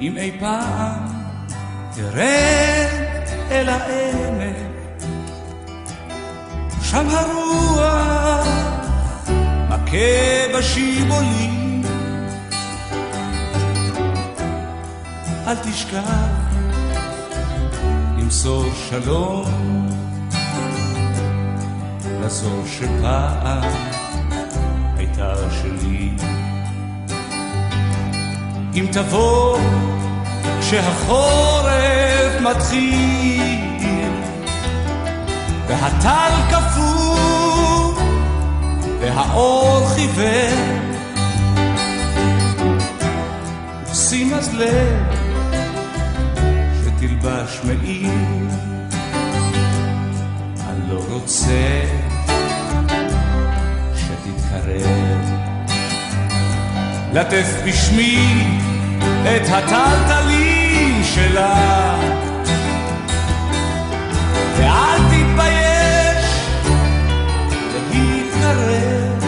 אם אי פעם תרד אל העמק, שם הרוח מכה בשיבולים. אל תשכח למסור שלום לזו שפעם הייתה שלי. אם תבוא כשהחורף מתחיל והטל קפוא והאור חיוור שים אז לב שתלבש מעיל. אני לא רוצה שתתקרב. לטף בשמי את הטלטלים שלה. ואל תתבייש להתקרב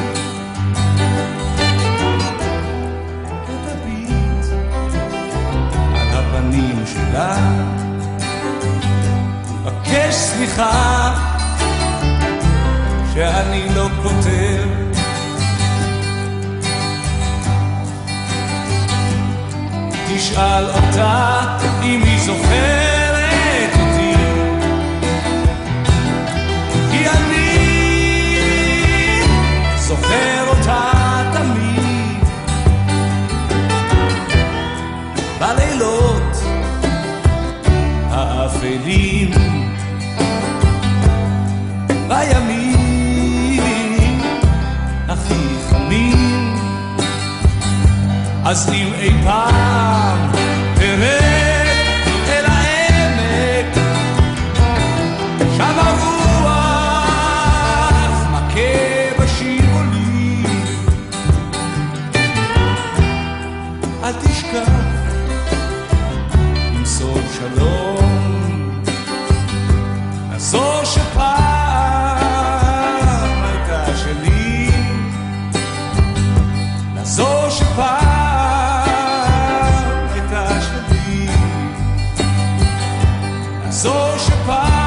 ותביט על הפנים שלה. בקש סליחה שאני לא כותב תשאל אותה אם היא זוכרת אותי. כי אני זוכר אותה תמיד. בלילות האפלים בימים אז אם אי פעם תרד אל העמק, שם הרוח מכה בשיבולים. אל תשכח למסור שלום לזו שפעם הייתה שלי, לזו שפעם So she.